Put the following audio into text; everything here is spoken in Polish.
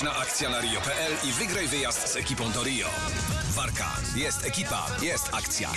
Wejdź na Rio.pl i wygraj wyjazd z ekipą do Rio. Warka. Jest ekipa, jest akcja.